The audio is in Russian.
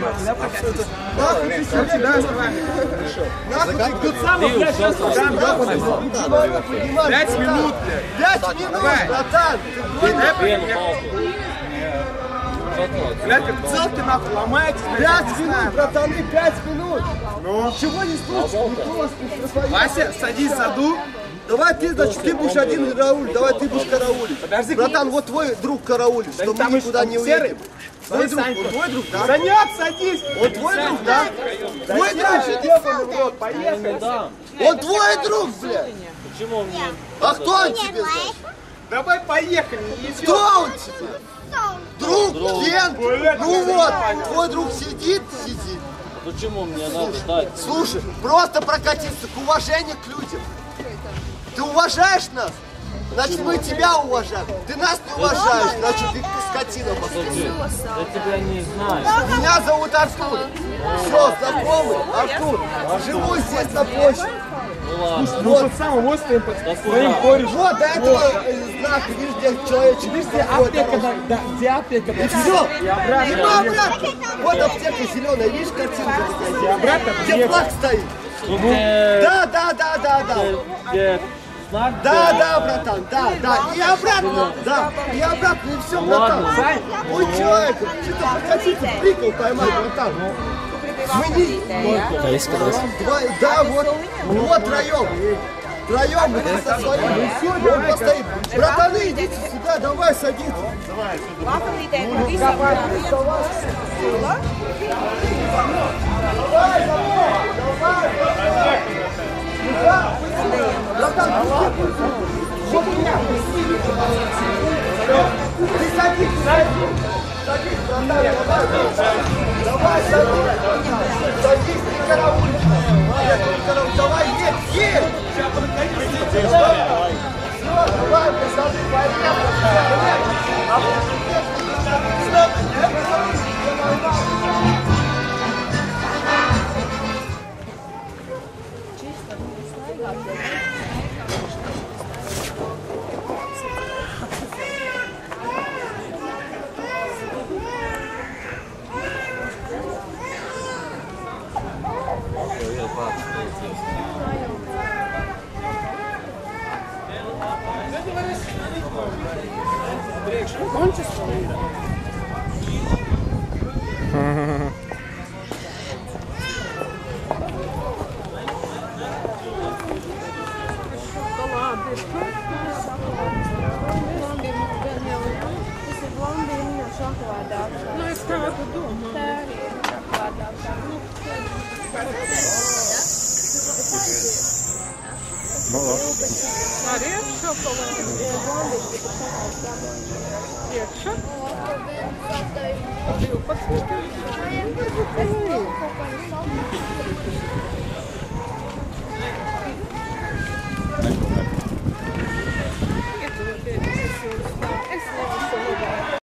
Нахуй ты сюда, Нахуй ты тут сам, блядь, сейчас Пять минут, блядь. Пять минут, братан. Блядь, как целки нахуй ломаетесь, блядь. Пять минут, братаны, пять минут. Ну? Ничего не случится, Вася, садись за ду. Давай ты, значит, ты будешь один карауль, давай ты будешь караулить. Подожди, Братан, вот твой друг караулит, что мы никуда не уедем. Твой друг, он твой друг, да? Санек, садись! Он твой друг, да? Твой друг, Поехали! он твой друг, блядь. Почему мне? А кто он тебе, значит? Давай поехали! Кто он тебе? Друг, Ген? Ну вот, твой друг сидит, сидит. Почему мне надо ждать? Слушай, просто прокатиться к уважению к людям. Ты уважаешь нас? Значит, мы тебя уважаем. Ты нас не уважаешь, значит, ты, ты скотина последняя. Я тебя не знаю. Меня зовут Артур. Все, знакомый? Артур. Живу здесь на площади. Ну ладно. Ну вот самым вот стоим под своим корешем. Вот до этого э, знак, видишь, где человечек. Видишь, где аптека, да, да, где аптека, да, Все, и обратно. и мы обратно. Вот аптека зеленая, видишь, картинка И такая. обратно Где флаг стоит. Да, да, да, да, да. Знак? Да, да, братан, да, да. И обратно, да. И обратно, и все, братан. Ой, человек, что-то прокатиться, прикол поймать, братан. Мы не... Да, вот, вот троем. Троем мы тут со своим. Он постоит. Братаны, идите сюда, давай садиться. Ты садись, садись. Садись, братан, давай, давай, садись. Садись, ты карауль. Нет, ты карауль. Давай, едь, едь. Все, давай, посады, Interesting. Vamos lá. Maria, deixa eu falar.